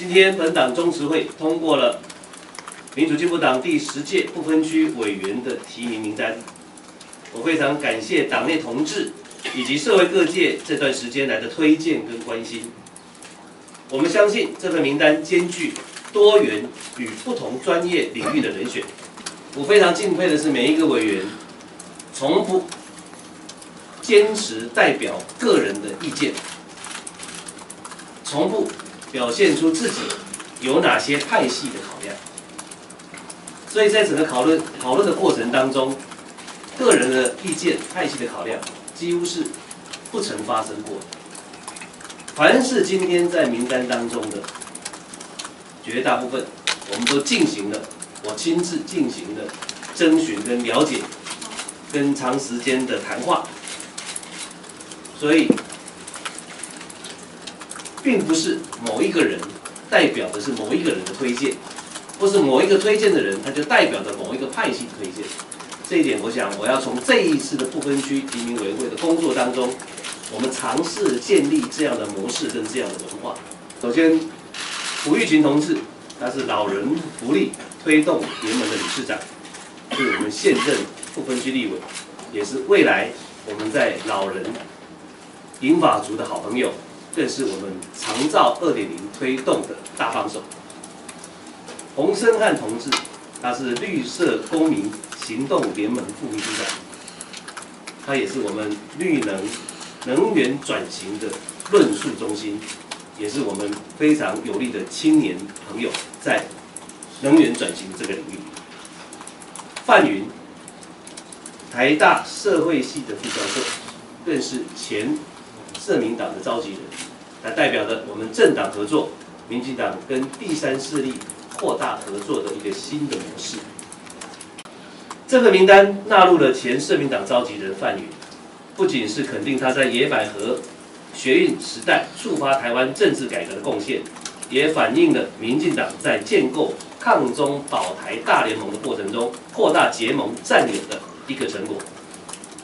今天本党中执会通过了民主进步党第十届不分区委员的提名名单，我非常感谢党内同志以及社会各界这段时间来的推荐跟关心。我们相信这份名单兼具多元与不同专业领域的人选。我非常敬佩的是每一个委员，从不坚持代表个人的意见，从不表现出自己有哪些派系的考量。所以在整个讨论讨论的过程当中，个人的意见、派系的考量几乎是不曾发生过的。凡是今天在名单当中的绝大部分，我们都进行了，我亲自进行了征询跟了解，跟长时间的谈话，所以并不是某一个人代表的是某一个人的推荐，或是某一个推荐的人他就代表着某一个派系推荐。这一点，我想我要从这一次的不分区提名委员会的工作当中。我们尝试建立这样的模式跟这样的文化。首先，胡玉琴同志，他是老人福利推动联盟的理事长，是我们现任不分区立委，也是未来我们在老人银发族的好朋友，更是我们长照二点零推动的大帮手。洪生汉同志，他是绿色公民行动联盟副秘书长，他也是我们绿能。能源转型的论述中心，也是我们非常有力的青年朋友，在能源转型这个领域。范云，台大社会系的副教授，更是前社民党的召集人，他代表了我们政党合作，民进党跟第三势力扩大合作的一个新的模式。这份名单纳入了前社民党召集人范云。不仅是肯定他在野百合学运时代触发台湾政治改革的贡献，也反映了民进党在建构抗中保台大联盟的过程中扩大结盟战略的一个成果。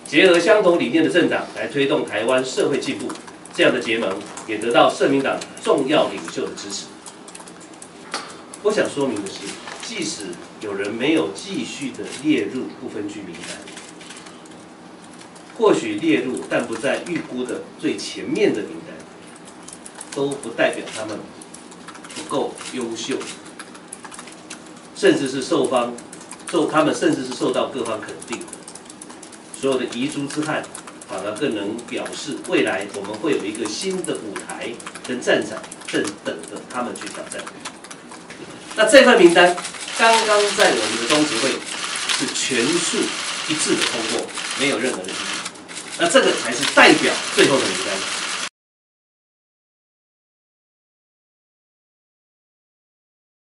结合相同理念的政党来推动台湾社会进步，这样的结盟也得到社民党重要领袖的支持。我想说明的是，即使有人没有继续的列入不分区名单。或许列入，但不在预估的最前面的名单，都不代表他们不够优秀，甚至是受方受他们甚至是受到各方肯定。所有的彝族之憾，反而更能表示未来我们会有一个新的舞台跟战场正等着他们去挑战。那这份名单刚刚在我们的中执会是全数一致的通过，没有任何的异议。那这个才是代表最后的名单。